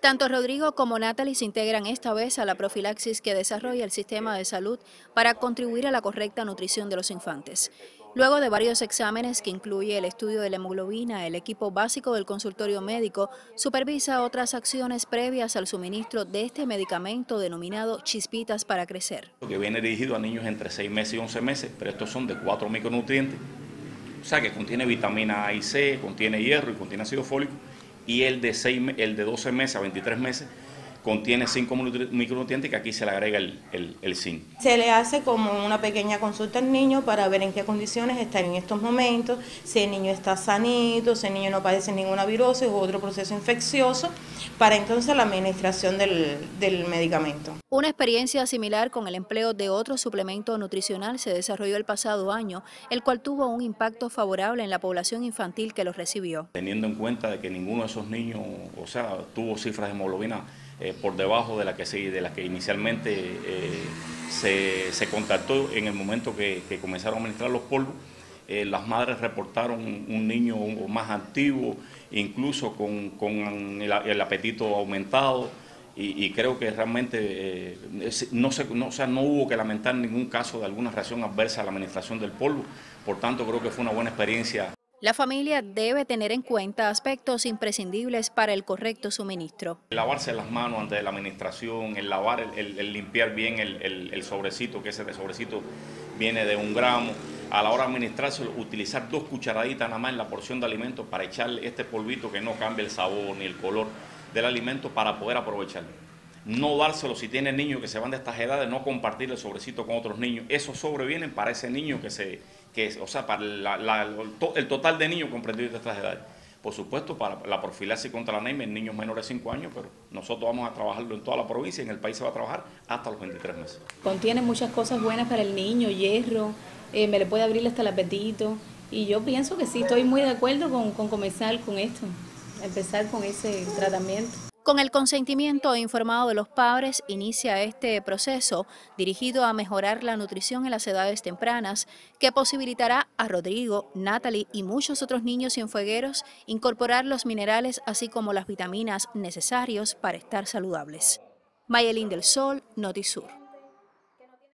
Tanto Rodrigo como Natalie se integran esta vez a la profilaxis que desarrolla el sistema de salud para contribuir a la correcta nutrición de los infantes. Luego de varios exámenes que incluye el estudio de la hemoglobina, el equipo básico del consultorio médico supervisa otras acciones previas al suministro de este medicamento denominado Chispitas para crecer. Que viene dirigido a niños entre 6 meses y 11 meses, pero estos son de 4 micronutrientes, o sea que contiene vitamina A y C, contiene hierro y contiene ácido fólico, y el de, 6, el de 12 meses a 23 meses contiene 5 micronutrientes que aquí se le agrega el, el, zinc. Se le hace como una pequeña consulta al niño para ver en qué condiciones está en estos momentos, si el niño está sanito, si el niño no padece ninguna virosis u otro proceso infeccioso, para entonces la administración del, del medicamento. Una experiencia similar con el empleo de otro suplemento nutricional se desarrolló el pasado año, el cual tuvo un impacto favorable en la población infantil que lo recibió. Teniendo en cuenta de que ninguno de esos niños, o sea, tuvo cifras de hemoglobina eh, por debajo de la que, de la que inicialmente eh, se, se, contactó en el momento que, comenzaron a administrar los polvos. Eh, las madres reportaron un, niño más activo, incluso con, el, apetito aumentado. Y, creo que realmente no, se, no, sea, no hubo que lamentar ningún caso de alguna reacción adversa a la administración del polvo. Por tanto, creo que fue una buena experiencia la familia debe tener en cuenta aspectos imprescindibles para el correcto suministro. Lavarse las manos antes de la administración, el lavar, el, limpiar bien el, sobrecito, que ese sobrecito viene de un gramo. A la hora de administrárselo, utilizar dos cucharaditas nada más en la porción de alimento para echarle este polvito que no cambie el sabor ni el color del alimento para poder aprovecharlo. No dárselo si tiene niños que se van de estas edades, no compartir el sobrecito con otros niños. Esos sobrevienen para ese niño que se que o sea, para el total de niños comprendidos de estas edades. Por supuesto, para la profilaxis contra la anemia en niños menores de 5 años, pero nosotros vamos a trabajarlo en toda la provincia y en el país se va a trabajar hasta los 23 meses. Contiene muchas cosas buenas para el niño, hierro, eh, me le puede abrir hasta el apetito. Y yo pienso que sí, estoy muy de acuerdo con, con comenzar con esto, empezar con ese tratamiento. Con el consentimiento informado de los padres, inicia este proceso dirigido a mejorar la nutrición en las edades tempranas, que posibilitará a Rodrigo, Natalie y muchos otros niños cienfuegueros incorporar los minerales así como las vitaminas necesarios para estar saludables. Mayelín del Sol, Notisur.